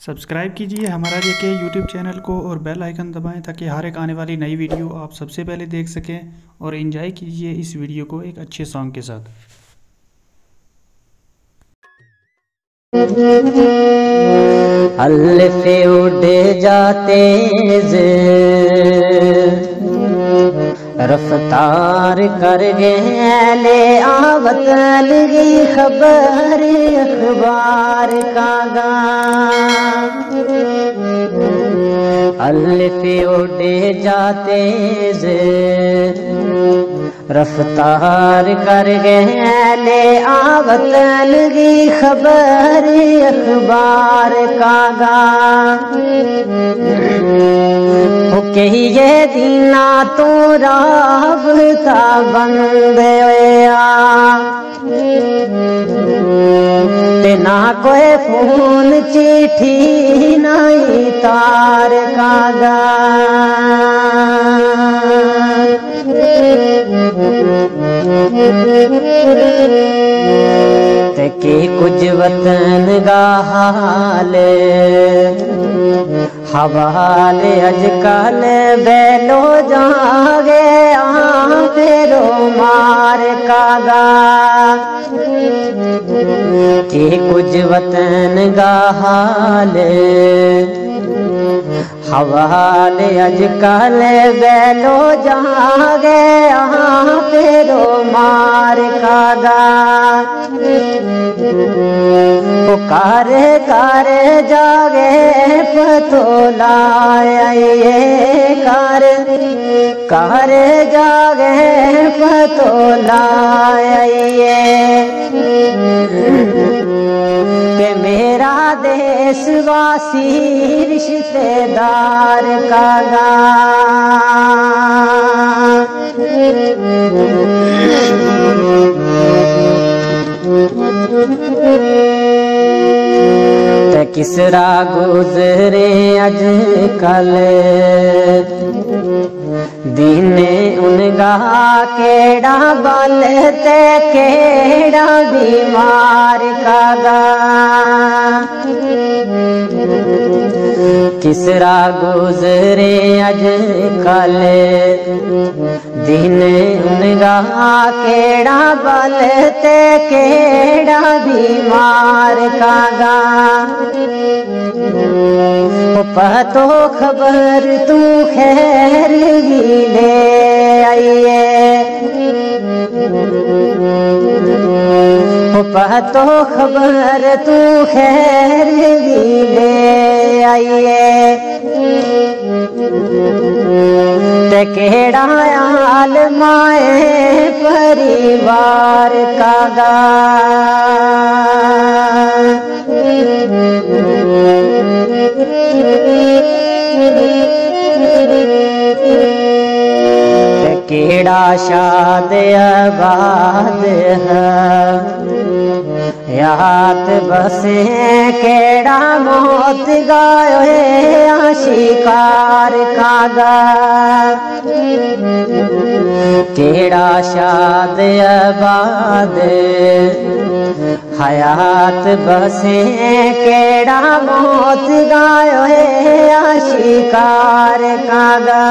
Subscribe कीजिए हमारा जे के यूट्यूब चैनल को और बेल आइकन दबाएँ ताकि हर एक आने वाली नई वीडियो आप सबसे पहले देख सकें और इन्जॉय कीजिए इस वीडियो को एक अच्छे सॉन्ग के साथ। अल्फ उड़े जाते रफ्तार कर ले आवत लगी खबर अखबार का गा अल्फे उड़े जाते रफ्तार कर ले आवत लगी खबर अखबार कागा कही ये दीना तो राबता बंद ना कोई फ़ोन चिट्ठी नहीं तार कागा के कुछ वतन हाल। हवाल अजकल बैलो जागे फेरो मार कागा। के कुछ वतन हाल हवाल अजकल बैलो जागे फेरो मार कागा पुकार कर जागे पतो लाए कर। कर जागे पतो लाए के मेरा देशवासी का गा किसरा गुजरे अज कल दीने उनगा केड़ा बल ते केड़ा बीमार कागा किसरा गुजरे अज कल? दिन उनगा केड़ा बल ते केड़ा बीमार पतो खबर तू खैर ही ले पतो खबर तू खैर ही ले आइए। ते केड़ा आल माए परिवार कागा केड़ा शाद आबाद है बसे केड़ा मौत है शिकार कागा। केड़ा शाद आबाद हयात बसे केड़ा मौत गायो है शिकार कागा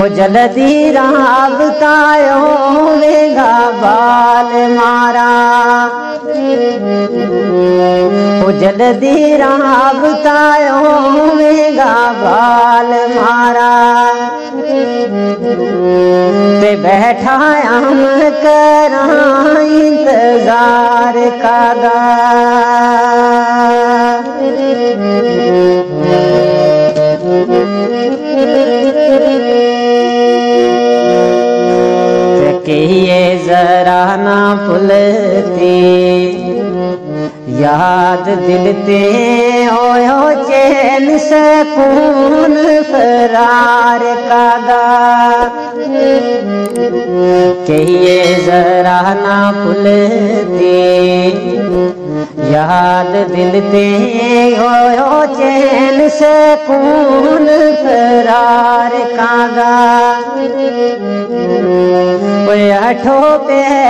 वो जल्दी राबतायो वेगा बाल मारा। वो जल्दी राबतायो वेगा बाल मारा। भूलती याद दिल ते ओयो चैन सकून फरार कागा कहिए जरा ना भूलती याद दिल ते ओयो चैन सकून फरार कागा अठो पैर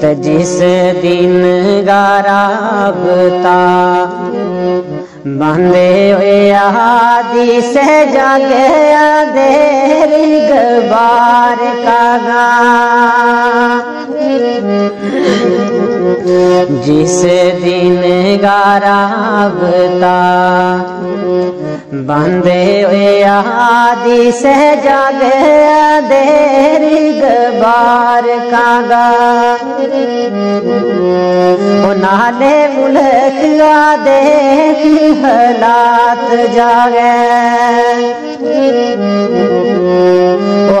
कागा जिस दिन गाराबता बंदे हुए आदि से जागे देर गबार कागा जिस दिन गाराबता बंदे आदि से जागे देर गबार कागा नाले मुल्क देख हालात जागे।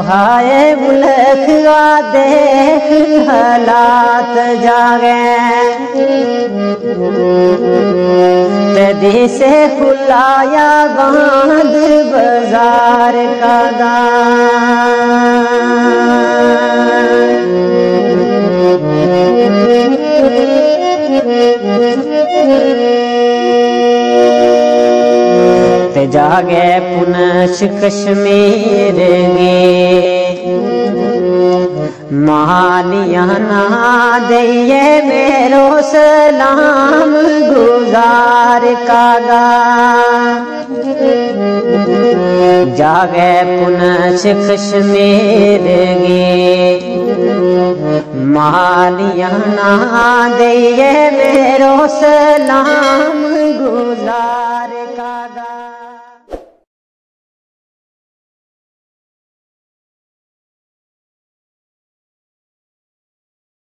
हाय मुलखवा देख हालात जागे। तदी से खुलाया बाँध बाज़ार का ते जागे पुनश कश्मीर गे। मालिया ना दइए मेरो सलाम गुजार कागा। जागे पुनश कश्मीर गे। मालिया ना दइए मेरो सलाम